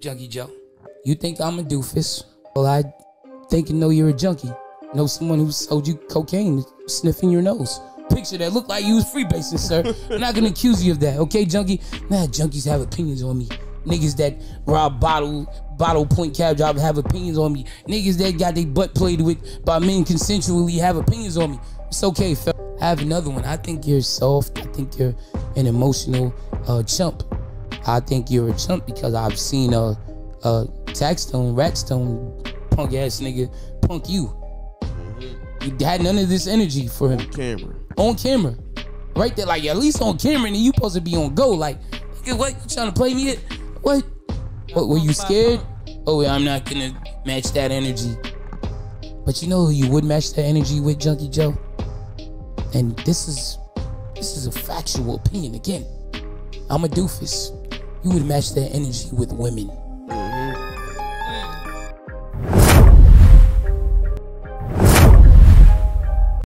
Junkie Joe. You think I'm a doofus? Well, I think and know you're a junkie. Know someone who sold you cocaine sniffing your nose. Picture that look like you was freebasing, sir. I'm not gonna accuse you of that, okay, junkie? Nah, junkies have opinions on me. Niggas that rob bottle bottle point cab drivers have opinions on me. Niggas that got their butt played with by men consensually have opinions on me. It's okay, fella. I have another one. I think you're soft. I think you're an emotional uh, chump. I think you're a chump because I've seen a, a Taxstone, Ratstone, punk ass nigga punk you. You had none of this energy for him. Camera. On camera. Right there, like at least on camera, and you supposed to be on go. Like, nigga, what? You trying to play me? What? What? Were you scared? Oh, I'm not gonna match that energy. But you know who you would match that energy with, Junkie Joe? And this is this is a factual opinion again. I'm a doofus. You would match that energy with women.